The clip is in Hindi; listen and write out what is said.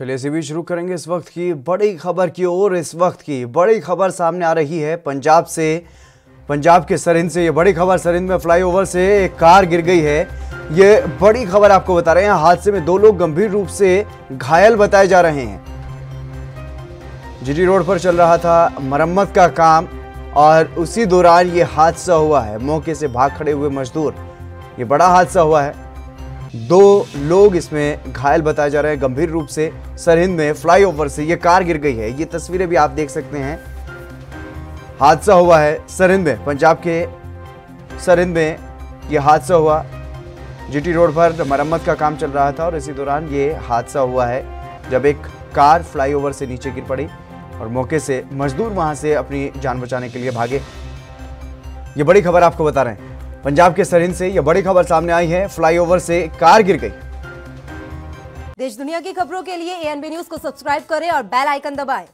चलिए, इसी भी शुरू करेंगे इस वक्त की बड़ी खबर की ओर। इस वक्त की बड़ी खबर सामने आ रही है पंजाब से। पंजाब के सरिंद से ये बड़ी खबर, सरिंद में फ्लाईओवर से एक कार गिर गई है। ये बड़ी खबर आपको बता रहे हैं, हादसे में दो लोग गंभीर रूप से घायल बताए जा रहे हैं। जीटी रोड पर चल रहा था मरम्मत का काम और उसी दौरान ये हादसा हुआ है। मौके से भाग खड़े हुए मजदूर। ये बड़ा हादसा हुआ है। दो लोग इसमें घायल बताए जा रहे हैं गंभीर रूप से। सरहिंद में फ्लाईओवर से ये कार गिर गई है। ये तस्वीरें भी आप देख सकते हैं। हादसा हुआ है सरहिंद में। पंजाब के सरहिंद में ये हादसा हुआ। जीटी रोड पर मरम्मत का काम चल रहा था और इसी दौरान ये हादसा हुआ है, जब एक कार फ्लाईओवर से नीचे गिर पड़ी और मौके से मजदूर वहाँ से अपनी जान बचाने के लिए भागे। ये बड़ी खबर आपको बता रहे हैं। पंजाब के सरहिंद से यह बड़ी खबर सामने आई है। फ्लाईओवर से कार गिर गई। देश दुनिया की खबरों के लिए एएनबी न्यूज़ को सब्सक्राइब करें और बेल आइकन दबाएँ।